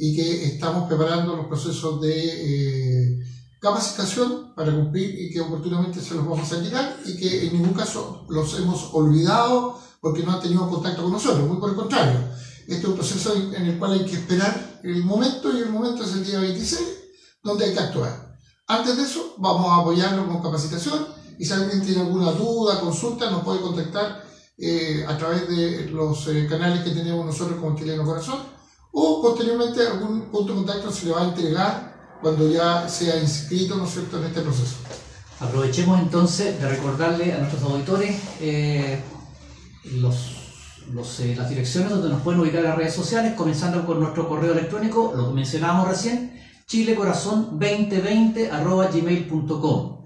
y que estamos preparando los procesos de eh, capacitación para cumplir y que oportunamente se los vamos a llegar y que en ningún caso los hemos olvidado porque no han tenido contacto con nosotros, muy por el contrario. Este es un proceso en el cual hay que esperar el momento y el momento es el día 26 donde hay que actuar. Antes de eso vamos a apoyarlo con capacitación y si alguien tiene alguna duda, consulta, nos puede contactar eh, a través de los eh, canales que tenemos nosotros como Chileno Corazón o posteriormente algún punto de contacto se le va a entregar cuando ya sea inscrito ¿no es cierto? en este proceso. Aprovechemos entonces de recordarle a nuestros auditores eh, eh, las direcciones donde nos pueden ubicar las redes sociales, comenzando con nuestro correo electrónico, lo que mencionábamos recién, chilecorazon2020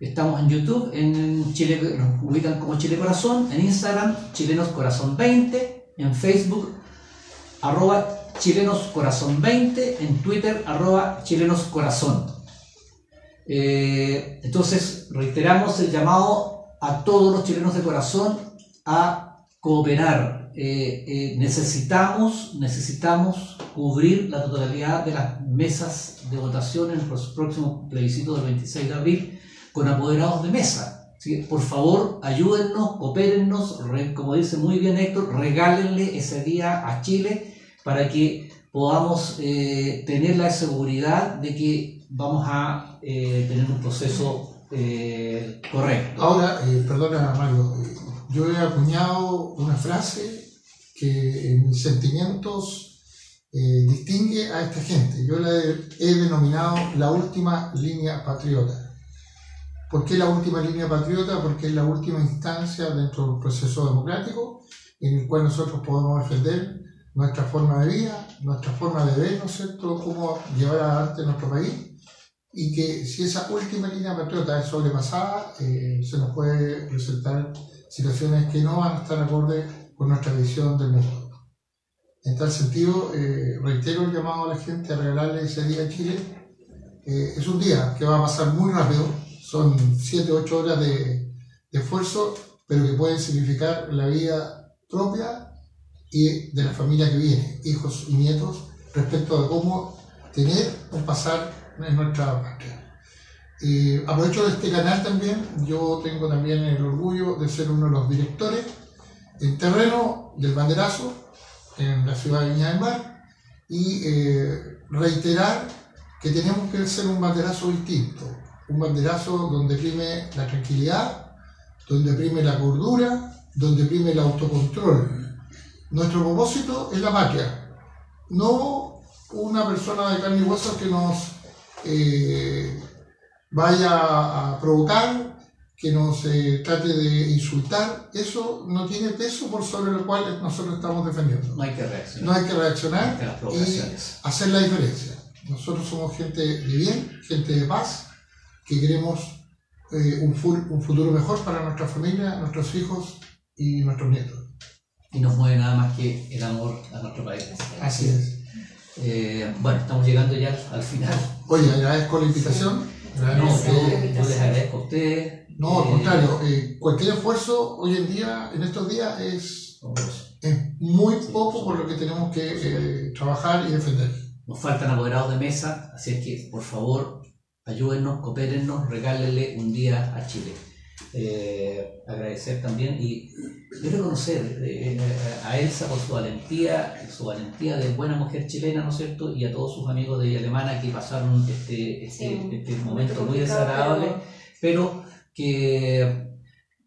Estamos en YouTube, en Chile, nos ubican como Chile Corazón, en Instagram, Chilenos Corazón 20, en Facebook, arroba Chilenos Corazón 20, en Twitter, arroba Chilenos Corazón. Eh, entonces, reiteramos el llamado a todos los chilenos de corazón a cooperar. Eh, eh, necesitamos, necesitamos cubrir la totalidad de las mesas de votación en el próximo plebiscito del 26 de abril con apoderados de mesa. Por favor, ayúdennos, coopérennos, como dice muy bien Héctor, regálenle ese día a Chile para que podamos eh, tener la seguridad de que vamos a eh, tener un proceso eh, correcto. Ahora, perdona Mario, yo he acuñado una frase que en mis sentimientos distingue a esta gente. Yo la he denominado la última línea patriota. ¿Por qué la última línea patriota? Porque es la última instancia dentro del proceso democrático en el cual nosotros podemos defender nuestra forma de vida, nuestra forma de ver, ¿no es cierto?, cómo llevar adelante nuestro país y que si esa última línea patriota es sobrepasada, eh, se nos puede presentar situaciones que no van a estar acorde con nuestra visión del mundo. En tal sentido, eh, reitero el llamado a la gente a regalarle ese día a Chile. Eh, es un día que va a pasar muy rápido, son 7, 8 horas de, esfuerzo, pero que pueden significar la vida propia y de la familia que viene, hijos y nietos, respecto a cómo tener un pasar en nuestra patria. aprovecho de este canal también, yo tengo también el orgullo de ser uno de los directores en terreno del banderazo en la ciudad de Viña del Mar y eh, reiterar que tenemos que ser un banderazo distinto, un banderazo donde prime la tranquilidad, donde prime la cordura, donde prime el autocontrol. Nuestro propósito es la patria, no una persona de carne y hueso que nos eh, vaya a provocar, que nos eh, trate de insultar, eso no tiene peso por sobre lo cual nosotros estamos defendiendo. No hay que reaccionar. No hay que reaccionar y hacer la diferencia. Nosotros somos gente de bien, gente de paz, que queremos eh, un, un, futuro mejor para nuestra familia, nuestros hijos y nuestros nietos. Y nos mueve nada más que el amor a nuestro país. Así es. Eh, bueno, estamos llegando ya al final. Oye, agradezco la invitación. No, yo, les agradezco a ustedes. No, al eh, contrario, cualquier esfuerzo hoy en día, en estos días, es, es muy poco por lo que tenemos que trabajar y defender. Nos faltan apoderados de mesa, así es que, por favor, ayúdennos, coopérennos, regálenle un día a Chile. Eh, agradecer también y, reconocer eh, a Elsa por su valentía, su valentía de buena mujer chilena, ¿no es cierto? Y a todos sus amigos de Villa Alemana que pasaron este, este, este momento muy desagradable, pero que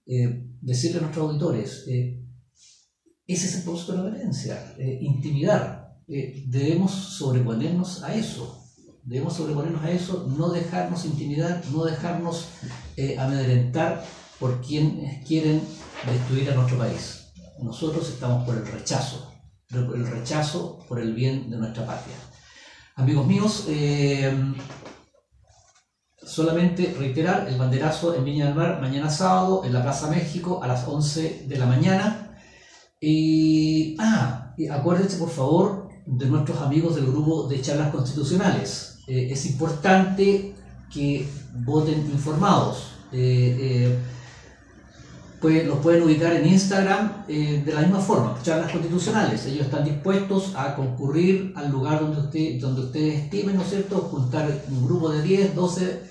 eh, decirle a nuestros auditores, ese es el propósito de la violencia, intimidar, debemos sobreponernos a eso Debemos sobreponernos a eso, no dejarnos intimidar, no dejarnos eh, amedrentar por quienes quieren destruir a nuestro país. Nosotros estamos por el rechazo, el rechazo por el bien de nuestra patria. Amigos míos, eh, solamente reiterar el banderazo en Viña del Mar mañana sábado en la Plaza México a las 11 de la mañana. Y, ah, acuérdense por favor de nuestros amigos del grupo de charlas constitucionales. Eh, es importante que voten informados. Pues los pueden ubicar en Instagram de la misma forma, charlas constitucionales. Ellos están dispuestos a concurrir al lugar donde, usted, donde ustedes estimen, ¿no es cierto? Juntar un grupo de 10, 12,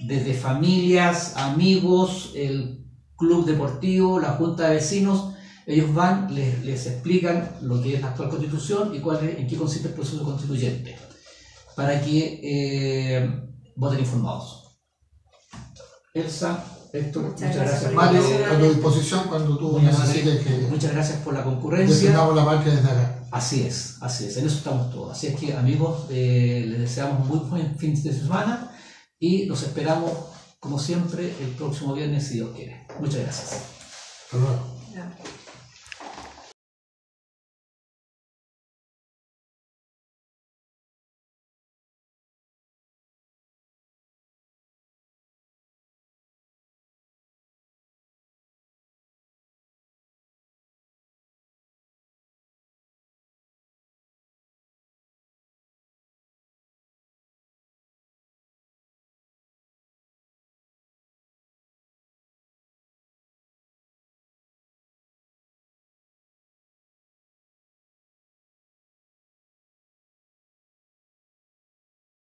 desde familias, amigos, el club deportivo, la junta de vecinos. Ellos van, les, les explican lo que es la actual constitución y cuál en qué consiste el proceso constituyente para que eh, voten informados. Elsa, Héctor, muchas, gracias. Mario, a tu disposición cuando tú necesites que. Muchas gracias por la concurrencia. la marca desde acá. Así es, así es, en eso estamos todos. Así es que, amigos, eh, les deseamos un muy buen fin de semana y los esperamos, como siempre, el próximo viernes, si Dios quiere. Muchas gracias. Hasta luego.